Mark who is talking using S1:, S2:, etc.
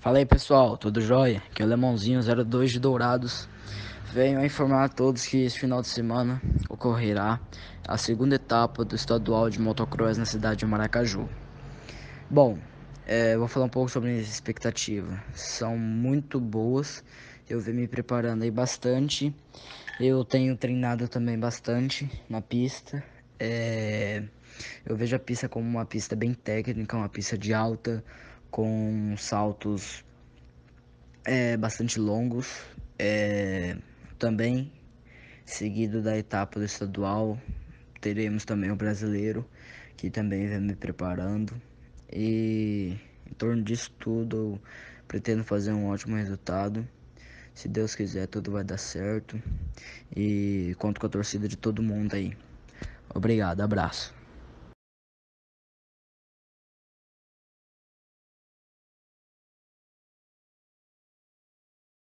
S1: Fala aí pessoal, tudo jóia? Aqui é o Lemãozinho 02 de Dourados. Venho informar a todos que esse final de semana ocorrerá a segunda etapa do estadual de motocross na cidade de Maracaju. Bom, é, vou falar um pouco sobre minhas expectativas. São muito boas. Eu venho me preparando aí bastante. Eu tenho treinado também bastante na pista. É, eu vejo a pista como uma pista bem técnica, uma pista de alta com saltos é, bastante longos. É, também, seguido da etapa do estadual, teremos também o brasileiro, que também vem me preparando. E em torno disso tudo, eu pretendo fazer um ótimo resultado. Se Deus quiser, tudo vai dar certo. E conto com a torcida de todo mundo aí. Obrigado, abraço.